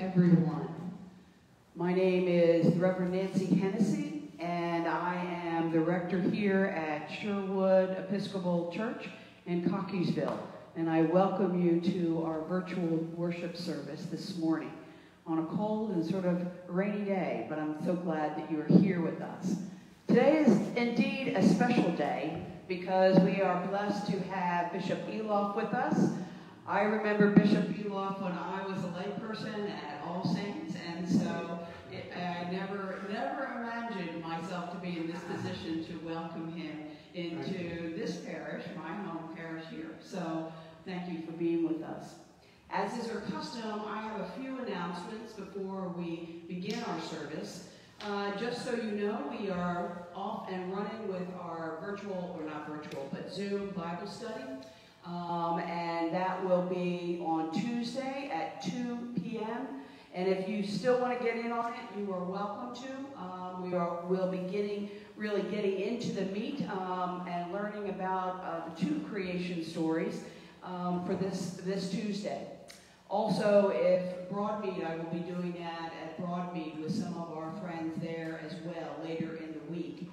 everyone. My name is Reverend Nancy Hennessy, and I am the rector here at Sherwood Episcopal Church in Cockeysville. And I welcome you to our virtual worship service this morning on a cold and sort of rainy day, but I'm so glad that you are here with us. Today is indeed a special day because we are blessed to have Bishop Ihloff with us. I remember Bishop Ihloff when I was a layperson at All Saints, and so it, I never, never imagined myself to be in this position to welcome him into this parish, my home parish here. So thank you for being with us. As is our custom, I have a few announcements before we begin our service. Uh, just so you know, we are off and running with our virtual, or not virtual, but Zoom Bible study. Um, and that will be on Tuesday at 2 p.m. And if you still want to get in on it, you are welcome to. Um, we are, will be getting, really getting into the meat um, and learning about uh, the two creation stories um, for this, this Tuesday. Also, if Broadmead, I will be doing that at Broadmead with some of our friends there as well later in the week.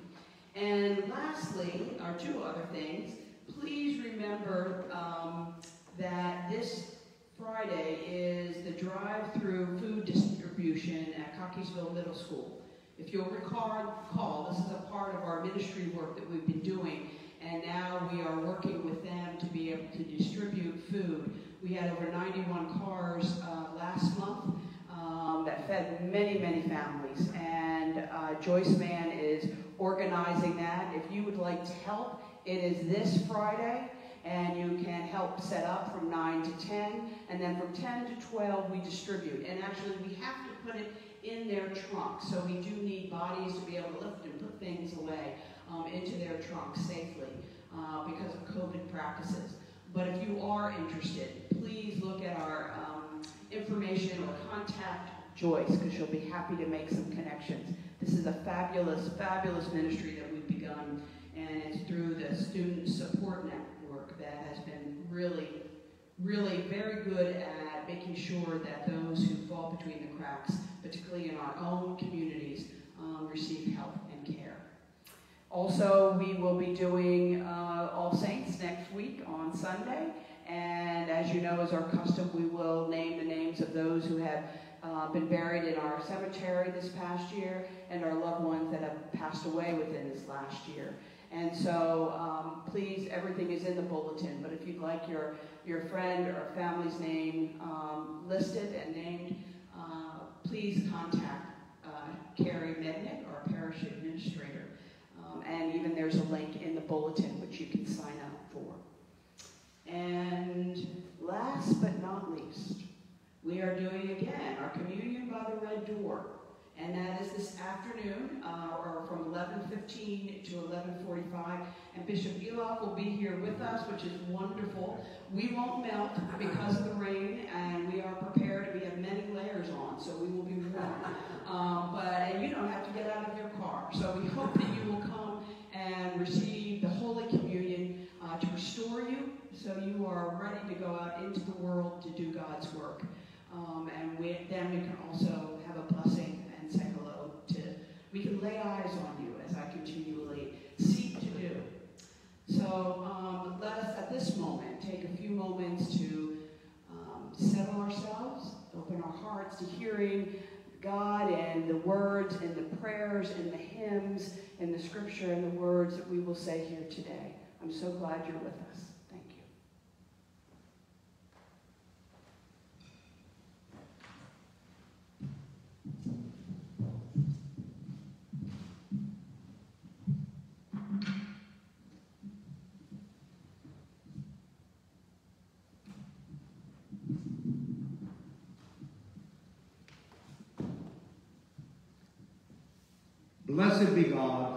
And lastly, our two other things, please remember um, that this Friday is the drive-through food distribution at Cockeysville Middle School. If you'll recall, this is a part of our ministry work that we've been doing, and now we are working with them to be able to distribute food. We had over 91 cars uh, last month um, that fed many, many families, and uh, Joyce Mann is organizing that. If you would like to help, it is this Friday, and you can help set up from 9 to 10, and then from 10 to 12 we distribute. And actually we have to put it in their trunk, so we do need bodies to be able to lift and put things away um, into their trunk safely uh, because of COVID practices. But if you are interested, please look at our um, information or contact Joyce because she'll be happy to make some connections. This is a fabulous, fabulous ministry that we've begun, and it's through the Student Support Network that has been really, really very good at making sure that those who fall between the cracks, particularly in our own communities, um, receive help and care. Also, we will be doing uh, All Saints next week on Sunday, and as you know, as our custom, we will name the names of those who have uh, been buried in our cemetery this past year and our loved ones that have passed away within this last year. And so um, please, everything is in the bulletin, but if you'd like your, your friend or family's name um, listed and named, uh, please contact uh, Carrie Mednick, our parish administrator. Um, and even there's a link in the bulletin which you can sign up for. And last but not least, we are doing again our communion by the red door. And that is this afternoon, uh, or from 11.15 to 11.45. And Bishop Ihloff will be here with us, which is wonderful. We won't melt because of the rain, and we are prepared. We have many layers on, so we will be warm. Um, but you don't have to get out of your car. So we hope that you will come and receive the Holy Communion uh, to restore you, so you are ready to go out into the world to do God's work. Um, and we, then we can also have a blessing we can lay eyes on you as I continually seek to do. So um, let us at this moment take a few moments to um, settle ourselves, open our hearts to hearing God and the words and the prayers and the hymns and the scripture and the words that we will say here today. I'm so glad you're with us. Blessed be God,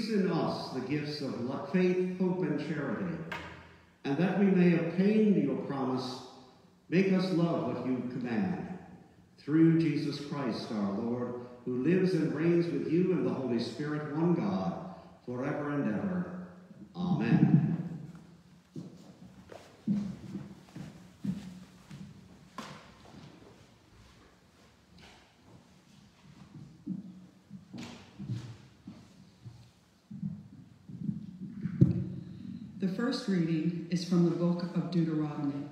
Increase in us the gifts of faith, hope, and charity, and that we may obtain your promise, make us love what you command. Through Jesus Christ our Lord, who lives and reigns with you and the Holy Spirit, one God, forever and ever. Amen. First reading is from the book of Deuteronomy.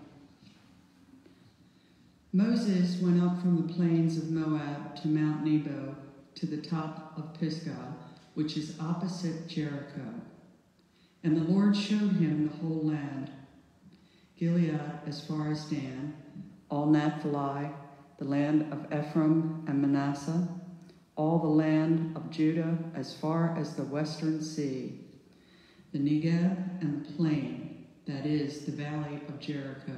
Moses went up from the plains of Moab to Mount Nebo to the top of Pisgah, which is opposite Jericho. And the Lord showed him the whole land Gilead as far as Dan, all Naphtali, the land of Ephraim and Manasseh, all the land of Judah as far as the western sea the Negev and the plain, that is, the valley of Jericho,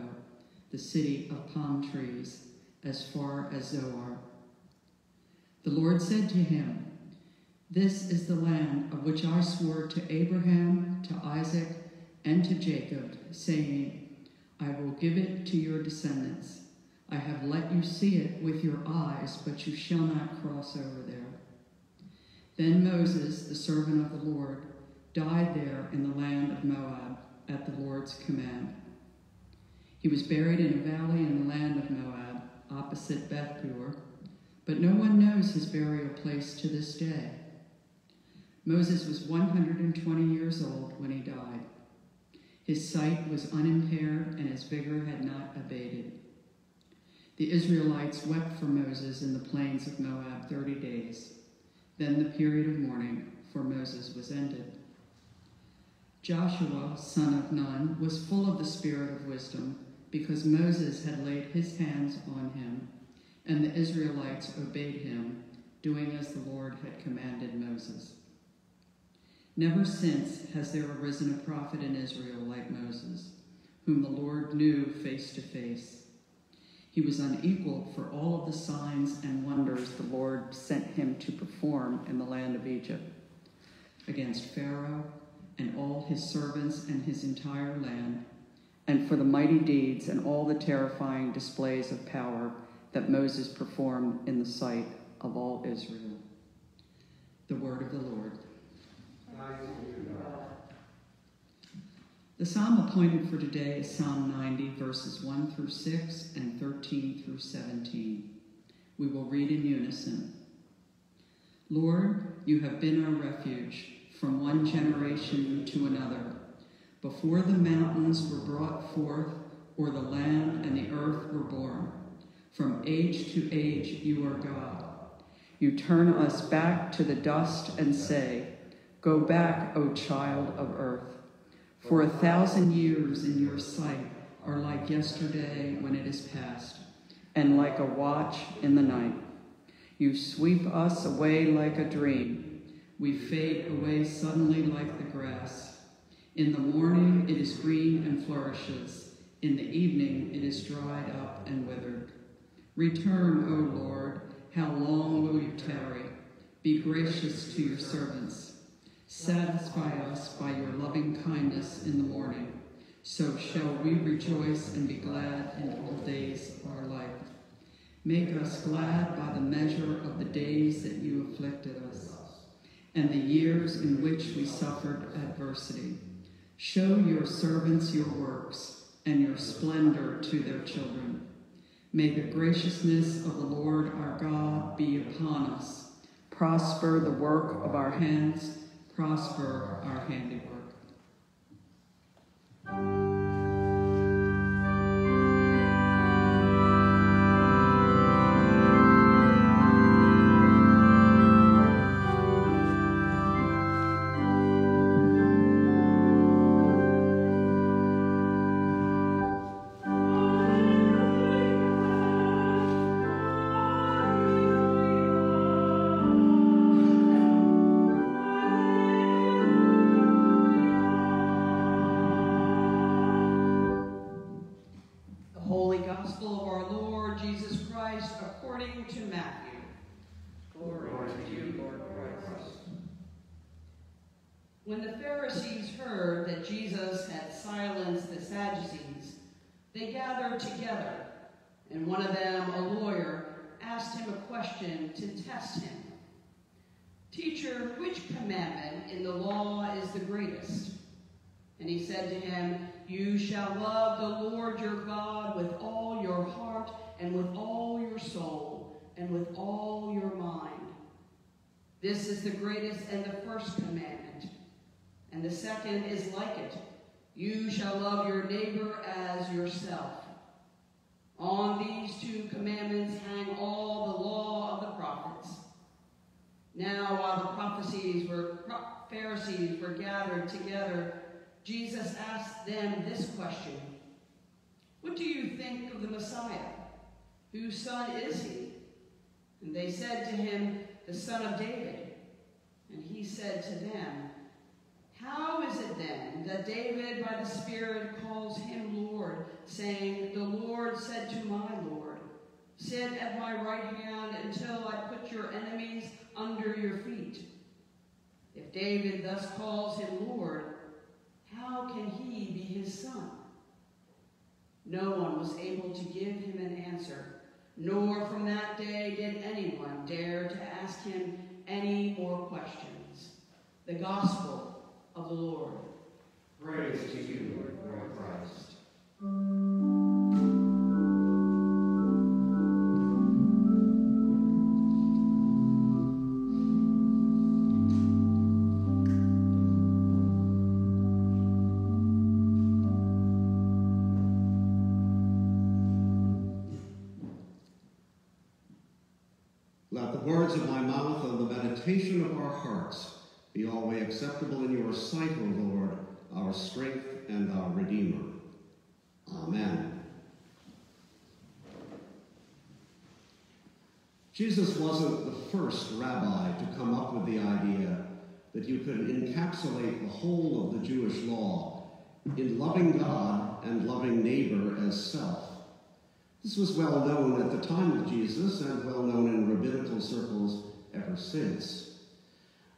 the city of palm trees, as far as Zoar. The Lord said to him, This is the land of which I swore to Abraham, to Isaac, and to Jacob, saying, I will give it to your descendants. I have let you see it with your eyes, but you shall not cross over there. Then Moses, the servant of the Lord, died there in the land of Moab at the Lord's command. He was buried in a valley in the land of Moab, opposite Beth Peor, but no one knows his burial place to this day. Moses was 120 years old when he died. His sight was unimpaired and his vigor had not abated. The Israelites wept for Moses in the plains of Moab 30 days. Then the period of mourning for Moses was ended. Joshua, son of Nun, was full of the spirit of wisdom because Moses had laid his hands on him, and the Israelites obeyed him, doing as the Lord had commanded Moses. Never since has there arisen a prophet in Israel like Moses, whom the Lord knew face to face. He was unequaled for all of the signs and wonders the Lord sent him to perform in the land of Egypt against Pharaoh and all his servants and his entire land, and for the mighty deeds and all the terrifying displays of power that Moses performed in the sight of all Israel. The word of the Lord. The psalm appointed for today is Psalm 90, verses 1 through 6 and 13 through 17. We will read in unison. Lord, you have been our refuge from one generation to another. Before the mountains were brought forth, or the land and the earth were born, from age to age you are God. You turn us back to the dust and say, Go back, O child of earth. For a thousand years in your sight are like yesterday when it is past, and like a watch in the night. You sweep us away like a dream. We fade away suddenly like the grass. In the morning it is green and flourishes. In the evening it is dried up and withered. Return, O Lord, how long will you tarry? Be gracious to your servants. Satisfy us by your loving kindness in the morning. So shall we rejoice and be glad in all days of our life. Make us glad by the measure of the days that you afflicted us, and the years in which we suffered adversity. Show your servants your works, and your splendor to their children. May the graciousness of the Lord our God be upon us. Prosper the work of our hands, prosper our handiwork. And one of them, a lawyer, asked him a question to test him. Teacher, which commandment in the law is the greatest? And he said to him, You shall love the Lord your God with all your heart and with all your soul and with all your mind. This is the greatest and the first commandment. And the second is like it. You shall love your neighbor as yourself. On these two commandments hang all the law of the prophets. Now, while the prophecies were, Pharisees were gathered together, Jesus asked them this question What do you think of the Messiah? Whose son is he? And they said to him, The son of David. And he said to them, how is it then that David by the Spirit calls him Lord, saying, The Lord said to my Lord, Sit at my right hand until I put your enemies under your feet? If David thus calls him Lord, how can he be his son? No one was able to give him an answer, nor from that day did anyone dare to ask him any more questions. The Gospel of the Lord. Praise to you, Lord Christ. Acceptable in your sight, O Lord, our strength and our Redeemer. Amen. Jesus wasn't the first rabbi to come up with the idea that you could encapsulate the whole of the Jewish law in loving God and loving neighbor as self. This was well known at the time of Jesus and well known in rabbinical circles ever since.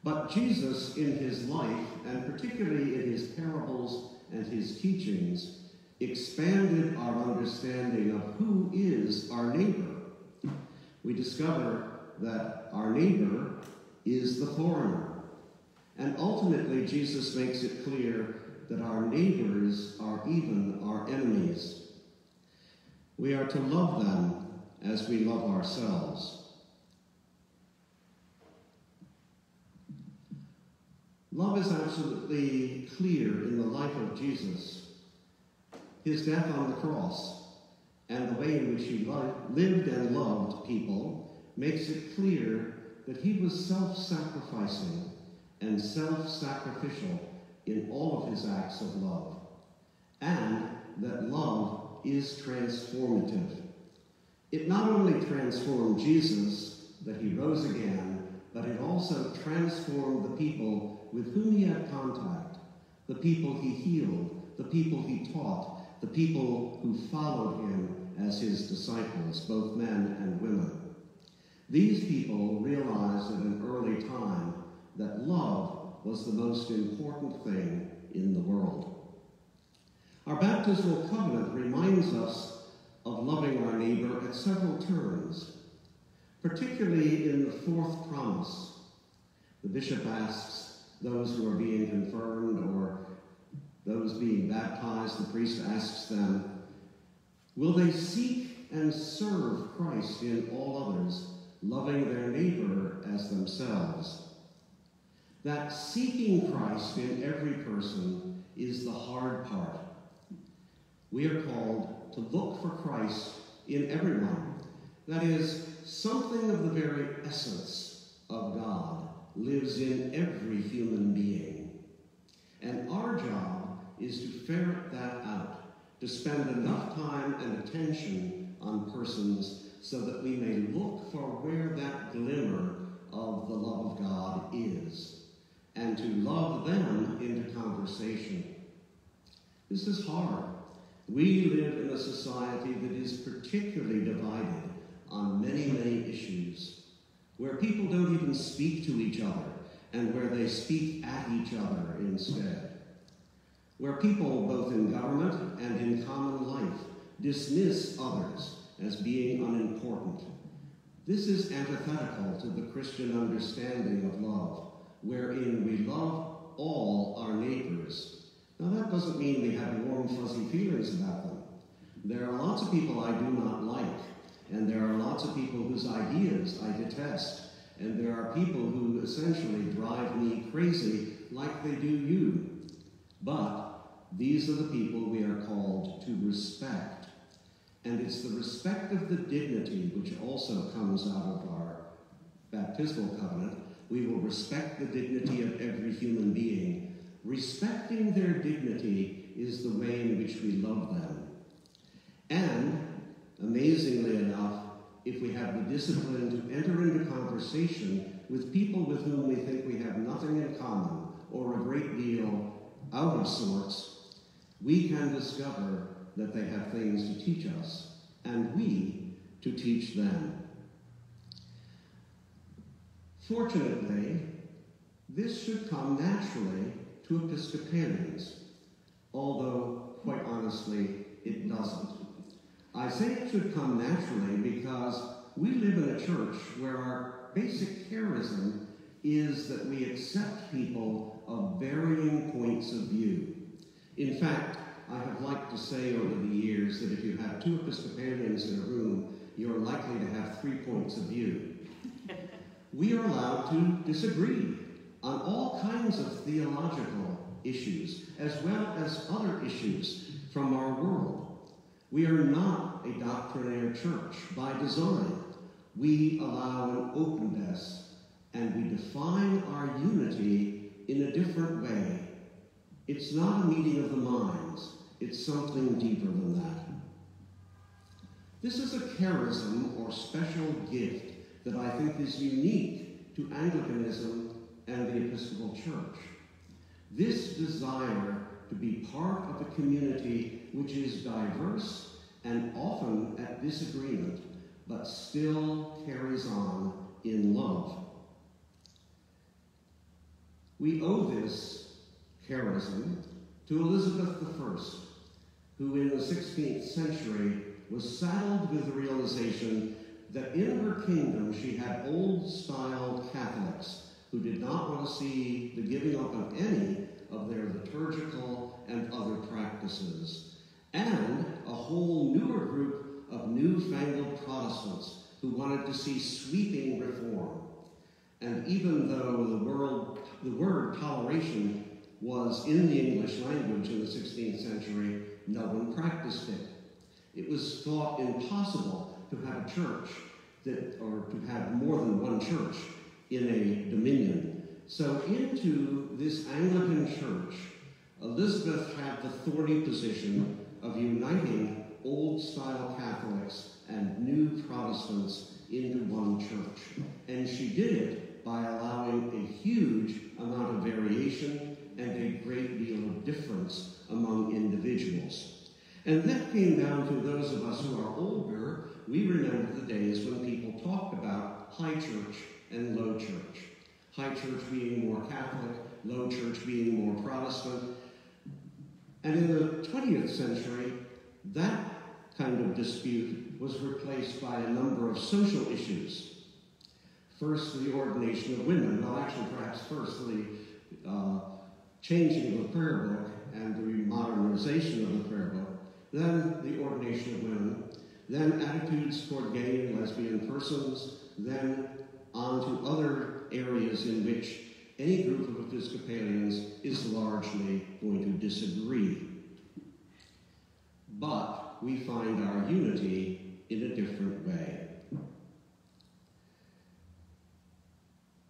But Jesus, in his life, and particularly in his parables and his teachings, expanded our understanding of who is our neighbor. We discover that our neighbor is the foreigner. And ultimately, Jesus makes it clear that our neighbors are even our enemies. We are to love them as we love ourselves. Love is absolutely clear in the life of Jesus. His death on the cross and the way in which he lived and loved people makes it clear that he was self-sacrificing and self-sacrificial in all of his acts of love, and that love is transformative. It not only transformed Jesus, that he rose again, also transformed the people with whom he had contact, the people he healed, the people he taught, the people who followed him as his disciples, both men and women. These people realized at an early time that love was the most important thing in the world. Our baptismal covenant reminds us of loving our neighbor at several turns, particularly in the fourth promise. The bishop asks those who are being confirmed or those being baptized, the priest asks them, Will they seek and serve Christ in all others, loving their neighbor as themselves? That seeking Christ in every person is the hard part. We are called to look for Christ in everyone. That is, something of the very essence of God lives in every human being. And our job is to ferret that out, to spend enough time and attention on persons so that we may look for where that glimmer of the love of God is, and to love them into conversation. This is hard. We live in a society that is particularly divided on many, many issues, where people don't even speak to each other, and where they speak at each other instead where people, both in government and in common life, dismiss others as being unimportant. This is antithetical to the Christian understanding of love, wherein we love all our neighbors. Now, that doesn't mean we have warm, fuzzy feelings about them. There are lots of people I do not like, and there are lots of people whose ideas I detest, and there are people who essentially drive me crazy like they do you. But these are the people we are called to respect. And it's the respect of the dignity which also comes out of our baptismal covenant. We will respect the dignity of every human being. Respecting their dignity is the way in which we love them. And, amazingly enough, if we have the discipline to enter into conversation with people with whom we think we have nothing in common or a great deal out of sorts, we can discover that they have things to teach us, and we to teach them. Fortunately, this should come naturally to Episcopalians, although, quite honestly, it doesn't. I say it should come naturally because we live in a church where our basic charism is that we accept people of varying points of view. In fact, I have liked to say over the years that if you have two Episcopalians in a room, you're likely to have three points of view. we are allowed to disagree on all kinds of theological issues, as well as other issues from our world. We are not a doctrinaire church by design. We allow an openness, and we define our unity in a different way it's not a meeting of the minds, it's something deeper than that. This is a charism or special gift that I think is unique to Anglicanism and the Episcopal Church. This desire to be part of a community which is diverse and often at disagreement, but still carries on in love. We owe this charism to Elizabeth I, who in the 16th century was saddled with the realization that in her kingdom she had old-style Catholics who did not want to see the giving up of any of their liturgical and other practices, and a whole newer group of newfangled Protestants who wanted to see sweeping reform. And even though the, world, the word toleration was in the English language in the 16th century, no one practiced it. It was thought impossible to have a church that, or to have more than one church in a dominion. So into this Anglican church, Elizabeth had the thorny position of uniting old style Catholics and new Protestants into one church. And she did it by allowing a huge amount of variation and a great deal of difference among individuals. And that came down to those of us who are older, we remember the days when people talked about high church and low church. High church being more Catholic, low church being more Protestant. And in the 20th century, that kind of dispute was replaced by a number of social issues. First, the ordination of women. Well, actually, perhaps first, the uh, changing of the prayer book and the modernization of the prayer book. Then, the ordination of women. Then, attitudes toward gay and lesbian persons. Then, on to other areas in which any group of Episcopalians is largely going to disagree. But we find our unity in a different way.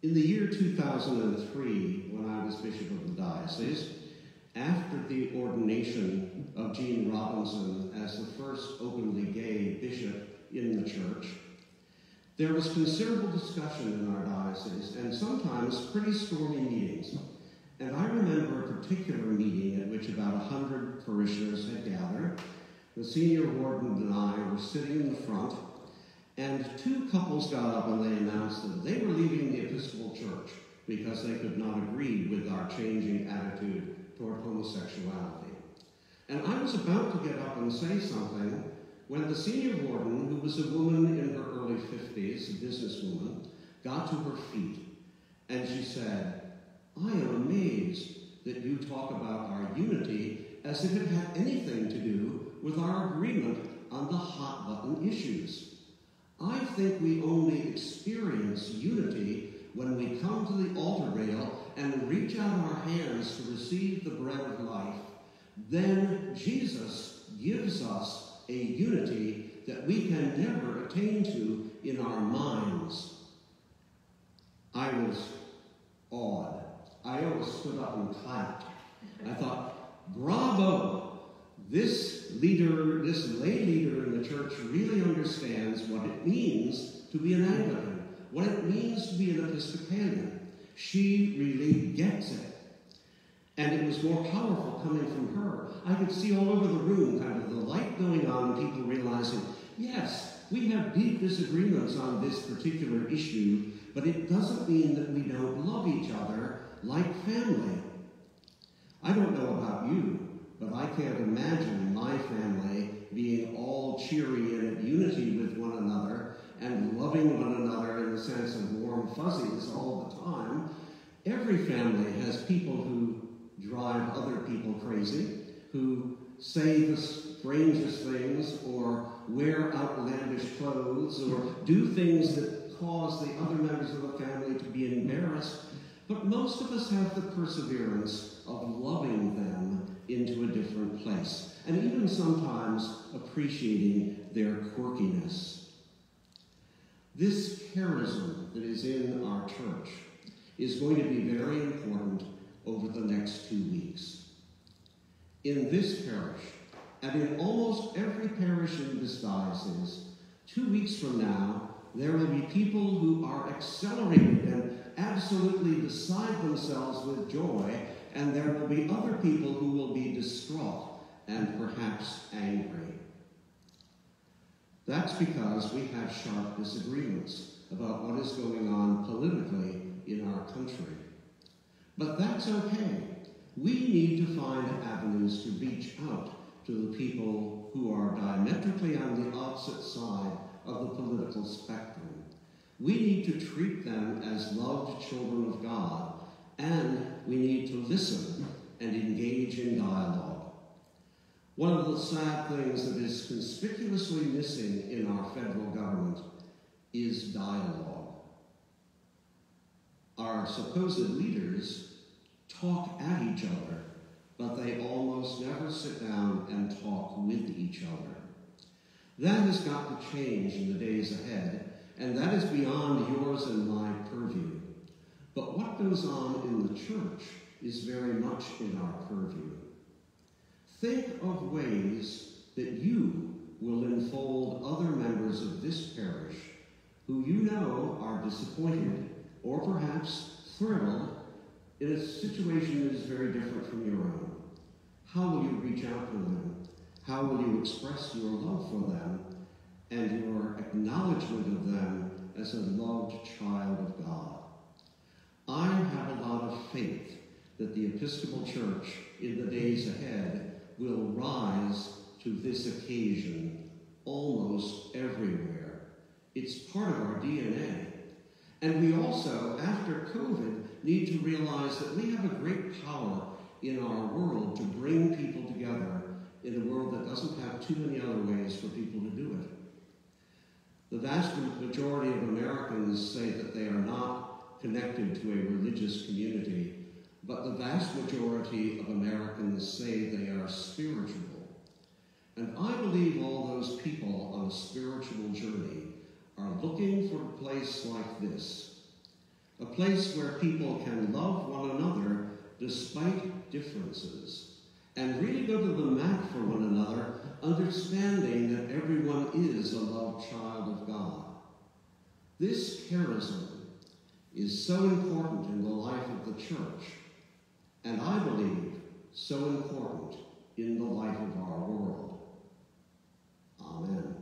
In the year 2003, when I was Bishop of the Diocese, after the ordination of Gene Robinson as the first openly gay bishop in the church, there was considerable discussion in our diocese and sometimes pretty stormy meetings. And I remember a particular meeting at which about 100 parishioners had gathered. The senior warden and I were sitting in the front, and two couples got up and they announced that they were leaving the Episcopal Church because they could not agree with our changing attitude toward homosexuality. And I was about to get up and say something when the senior warden, who was a woman in her early 50s, a businesswoman, got to her feet and she said, I am amazed that you talk about our unity as if it had anything to do with our agreement on the hot button issues. I think we only experience unity when we come to the altar rail and reach out our hands to receive the bread of life. Then Jesus gives us a unity that we can never attain to in our minds. I was awed. I almost stood up and clapped. I thought, bravo! This leader, this lay leader in the church really understands what it means to be an Anglican, what it means to be an Episcopalian. She really gets it. And it was more powerful coming from her. I could see all over the room kind of the light going on, people realizing, yes, we have deep disagreements on this particular issue, but it doesn't mean that we don't love each other like family. I don't know about you, but I can't imagine my family being all cheery and at unity with one another and loving one another in the sense of warm fuzzies all the time. Every family has people who drive other people crazy, who say the strangest things or wear outlandish clothes or do things that cause the other members of the family to be embarrassed. But most of us have the perseverance of loving them into a different place, and even sometimes appreciating their quirkiness. This charism that is in our church is going to be very important over the next two weeks. In this parish, and in almost every parish in this diocese, two weeks from now, there will be people who are accelerated and absolutely beside themselves with joy, and there will be other people who will be distraught and perhaps angry. That's because we have sharp disagreements about what is going on politically in our country. But that's okay. We need to find avenues to reach out to the people who are diametrically on the opposite side of the political spectrum. We need to treat them as loved children of God, and we need to listen and engage in dialogue. One of the sad things that is conspicuously missing in our federal government is dialogue our supposed leaders talk at each other, but they almost never sit down and talk with each other. That has got to change in the days ahead, and that is beyond yours and my purview. But what goes on in the church is very much in our purview. Think of ways that you will enfold other members of this parish who you know are disappointed or perhaps thrilled in a situation that is very different from your own. How will you reach out to them? How will you express your love for them and your acknowledgement of them as a loved child of God? I have a lot of faith that the Episcopal Church in the days ahead will rise to this occasion almost everywhere. It's part of our DNA. And we also, after COVID, need to realize that we have a great power in our world to bring people together in a world that doesn't have too many other ways for people to do it. The vast majority of Americans say that they are not connected to a religious community, but the vast majority of Americans say they are spiritual. And I believe all those people on a spiritual journey are looking for a place like this, a place where people can love one another despite differences, and really go to the mat for one another, understanding that everyone is a loved child of God. This charism is so important in the life of the church, and I believe so important in the life of our world. Amen.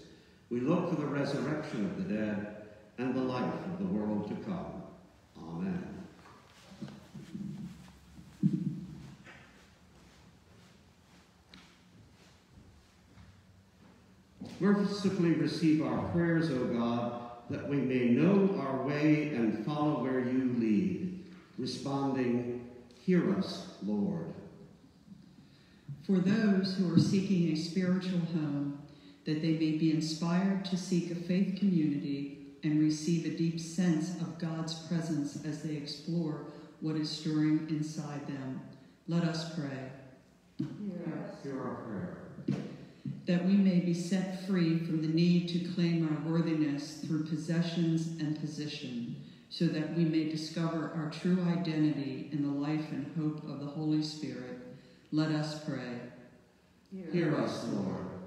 We look for the resurrection of the dead and the life of the world to come. Amen. Mercifully receive our prayers, O God, that we may know our way and follow where you lead, responding, Hear us, Lord. For those who are seeking a spiritual home, that they may be inspired to seek a faith community and receive a deep sense of God's presence as they explore what is stirring inside them. Let us pray. Hear us our prayer. That we may be set free from the need to claim our worthiness through possessions and position, so that we may discover our true identity in the life and hope of the Holy Spirit. Let us pray. Hear us, Lord.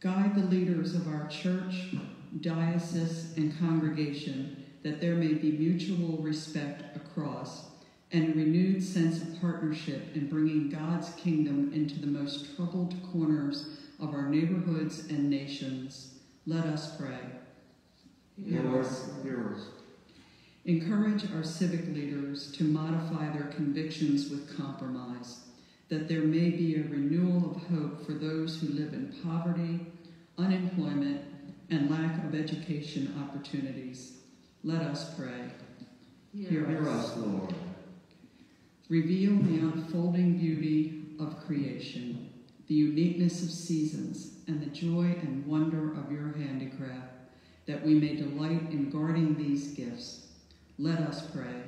Guide the leaders of our church, diocese, and congregation that there may be mutual respect across, and a renewed sense of partnership in bringing God's kingdom into the most troubled corners of our neighborhoods and nations. Let us pray. Lord, hear us. Encourage our civic leaders to modify their convictions with compromise, that there may be a renewal of hope for those who live in poverty, unemployment, and lack of education opportunities. Let us pray. Hear Hear us, Lord. Reveal the unfolding beauty of creation, the uniqueness of seasons, and the joy and wonder of your handicraft, that we may delight in guarding these gifts. Let us pray.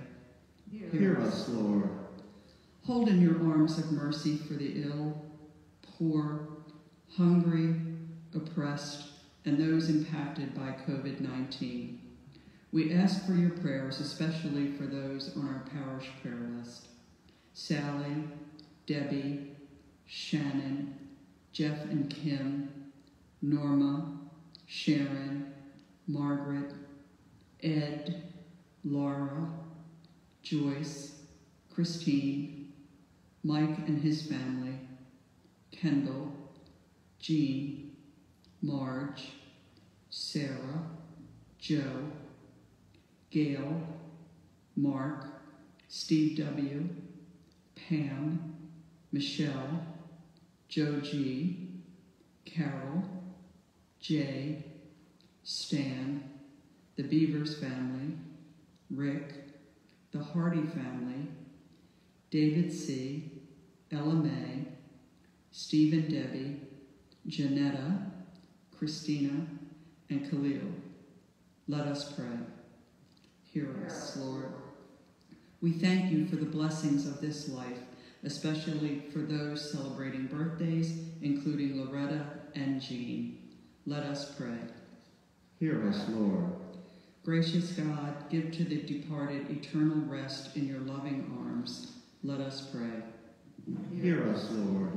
Hear us, Lord. Hold in your arms of mercy for the ill, poor, hungry, oppressed, and those impacted by COVID 19. We ask for your prayers, especially for those on our parish prayer list Sally, Debbie, Shannon, Jeff and Kim, Norma, Sharon, Margaret, Ed, Laura, Joyce, Christine, Mike and his family, Kendall, Jean, Marge, Sarah, Joe, Gail, Mark, Steve W., Pam, Michelle, Joe G., Carol, Jay, Stan, the Beavers family, Rick, the Hardy family, David C., Ella May, Steve and Debbie, Janetta, Christina, and Khalil. Let us pray. Hear us, Lord. We thank you for the blessings of this life, especially for those celebrating birthdays, including Loretta and Jean. Let us pray. Hear us, Lord. Gracious God, give to the departed eternal rest in your loving arms. Let us pray. Hear us, Lord.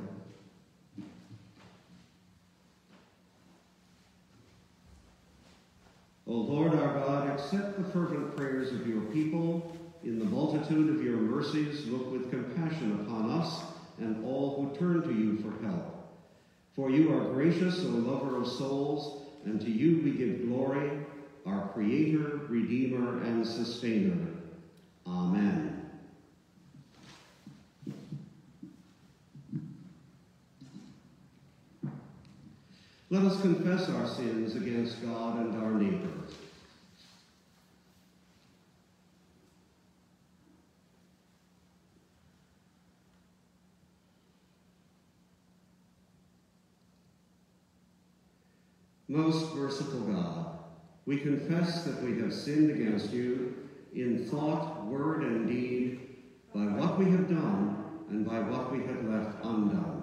O Lord our God, accept the fervent prayers of your people. In the multitude of your mercies, look with compassion upon us and all who turn to you for help. For you are gracious, O lover of souls, and to you we give glory, our Creator, Redeemer, and Sustainer. Amen. Let us confess our sins against God and our neighbor. Most merciful God, we confess that we have sinned against you in thought, word, and deed, by what we have done and by what we have left undone.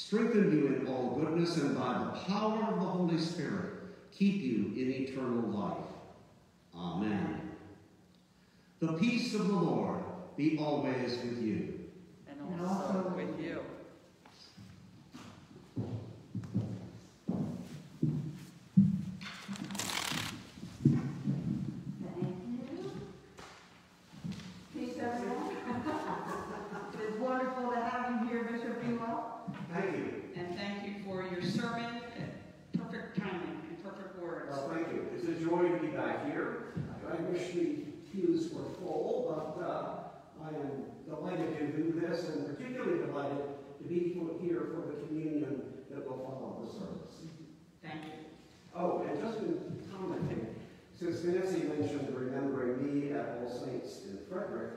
Strengthen you in all goodness, and by the power of the Holy Spirit, keep you in eternal life. Amen. The peace of the Lord be always with you. And also with you. Thank you. Peace, everyone. It's wonderful to have you here, Bishop Ihloff. Thank you. And thank you for your sermon, uh, perfect timing and perfect words. Well, thank you. It's a joy to be back here. I wish the pews were full, but uh, I am delighted to do this, and particularly delighted to be for- here for the communion will the service. Thank you. Oh, and just in commenting, since Nancy mentioned remembering me at All Saints in Frederick,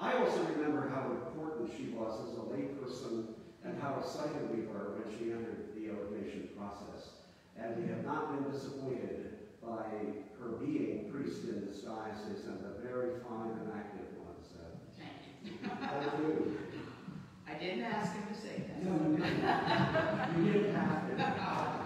I also remember how important she was as a layperson and how excited we were when she entered the ordination process. And we have not been disappointed by her being priest in this diocese and a very fine and active one. So Thank you. Thank you. Didn't ask him to say that. No, no, no. You didn't have to.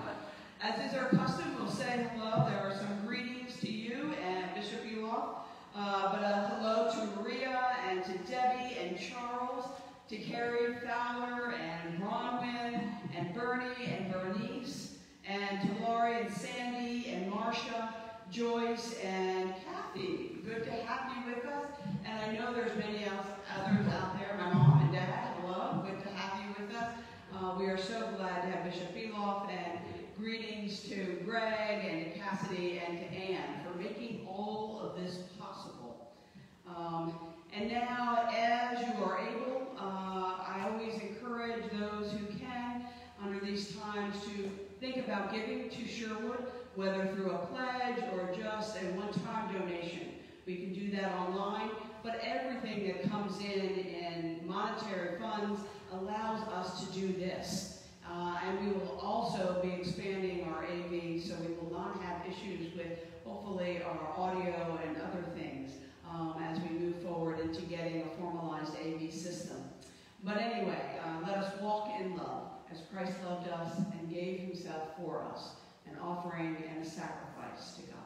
As is our custom, we'll say hello. There are some greetings to you and Bishop Ihloff, uh, but a hello to Maria and to Debbie and Charles, to Carrie Fowler and Bronwyn and Bernie and Bernice, and to Laurie and Sandy and Marcia, Joyce and Kathy. Good to have you with us. And I know there's many else, others out there, my mom and dad, hello. Good to have you with us. Uh, we are so glad to have Bishop Ihloff and greetings to Greg and to Cassidy and to Anne for making all of this possible. Um, and now, as you are able, uh, I always encourage those who can, under these times, to think about giving to Sherwood, whether through a pledge or just a one-time donation. We can do that online, but everything that comes in in monetary funds allows us to do this. Uh, and we will also be expanding our AV, so we will not have issues with, hopefully, our audio and other things um, as we move forward into getting a formalized AV system. But anyway, uh, let us walk in love as Christ loved us and gave himself for us, an offering and a sacrifice to God.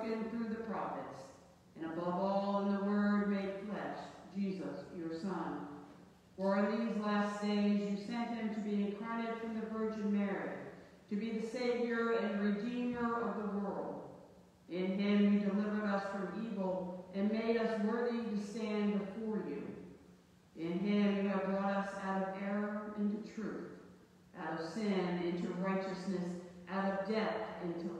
Spoken through the prophets, and above all in the word made flesh, Jesus, your Son. For in these last days you sent him to be incarnate from the Virgin Mary, to be the Savior and Redeemer of the world. In him you delivered us from evil and made us worthy to stand before you. In him you have brought us out of error into truth, out of sin into righteousness, out of death into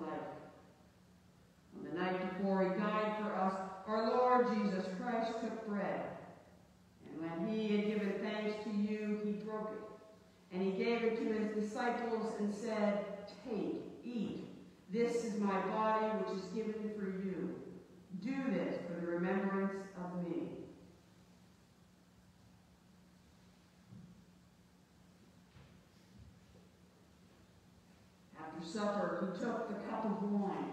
the night before he died for us, our Lord Jesus Christ took bread. And when he had given thanks to you, he broke it. And he gave it to his disciples and said, Take, eat. This is my body, which is given for you. Do this for the remembrance of me. After supper, he took the cup of wine.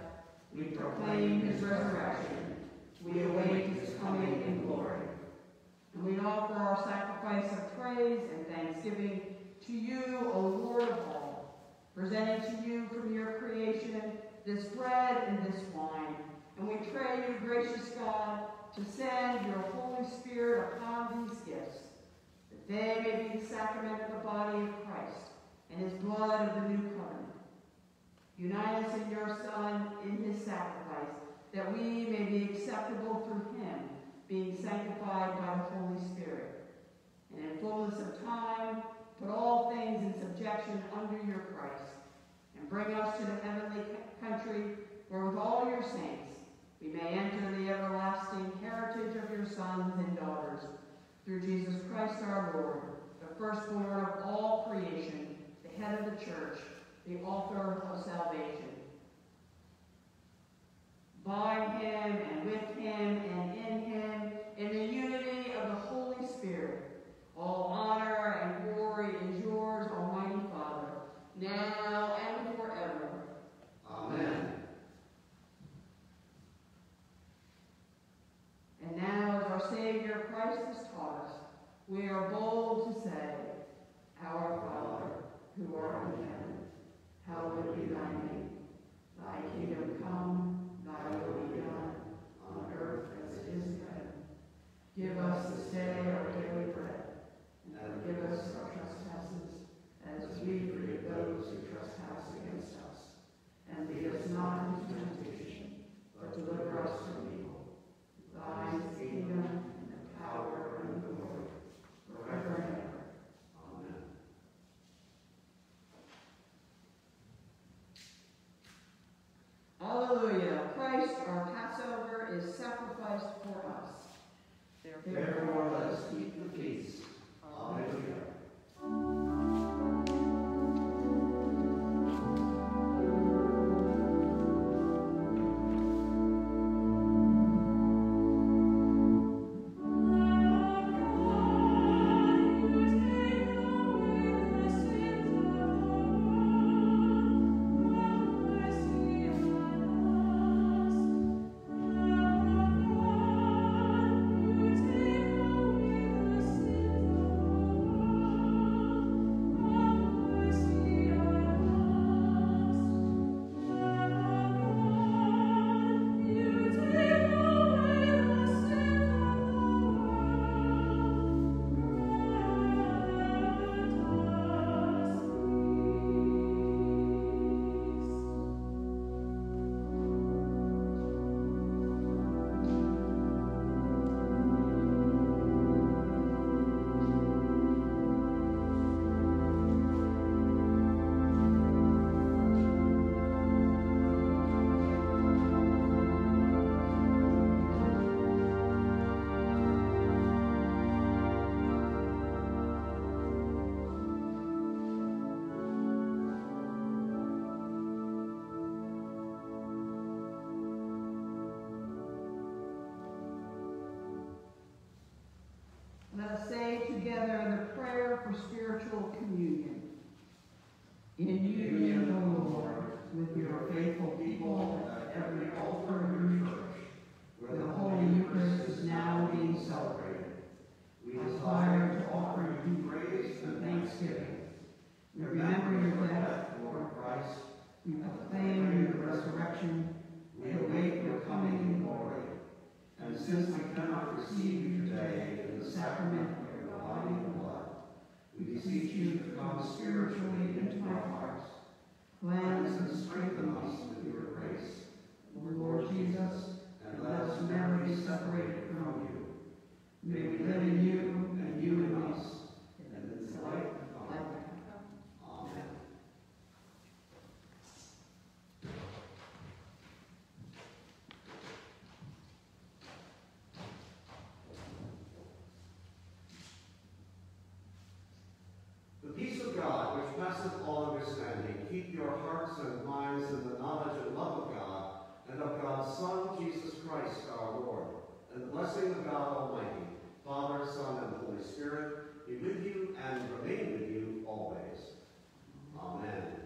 we proclaim his resurrection, we await his coming in glory. And we offer our sacrifice of praise and thanksgiving to you, O Lord of all, presenting to you from your creation this bread and this wine. And we pray you, gracious God, to send your Holy Spirit upon these gifts, that they may be the sacrament of the body of Christ and his blood of the new covenant. Unite us in your Son, in his sacrifice, that we may be acceptable through him, being sanctified by the Holy Spirit. And in fullness of time, put all things in subjection under your Christ, and bring us to the heavenly country, where with all your saints we may enter the everlasting heritage of your sons and daughters, through Jesus Christ our Lord, the firstborn of all creation, the head of the church, the author of salvation. By him and with him and in him, in the unity together and remain with you always. Amen.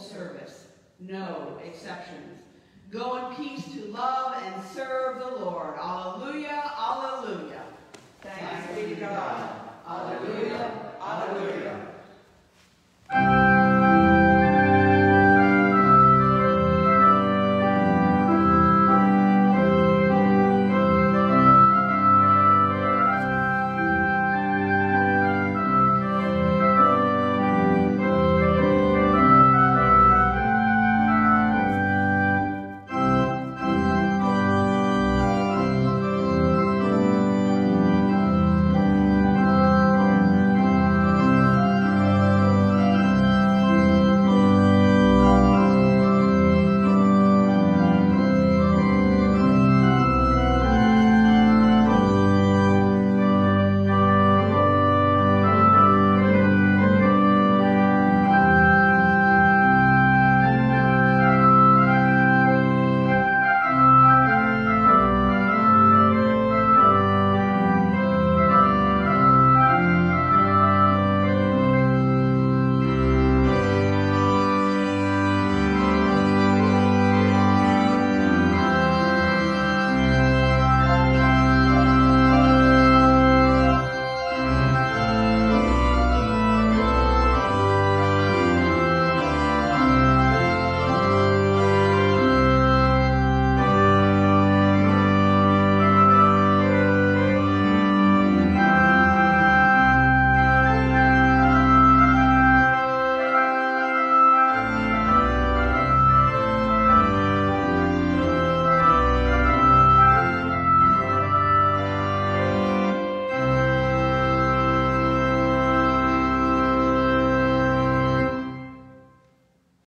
service, no exceptions. Go in peace to love and serve the Lord. Alleluia, alleluia. Thanks, Thanks be to God.